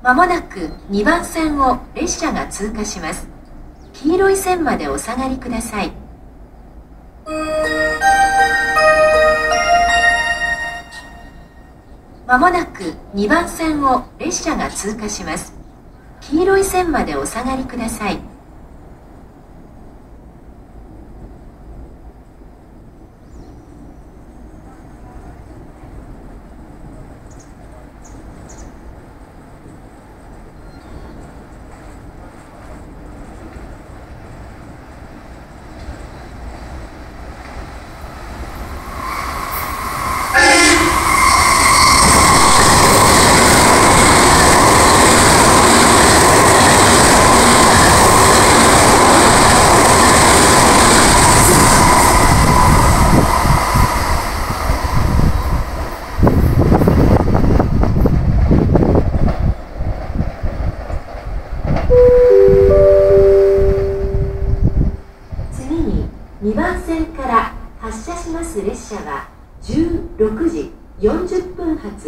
まもなく2番線を列車が通過します。黄色い線までお下がりください。まもなく2番線を列車が通過します。黄色い線までお下がりください。2番線から発車します列車は16時40分発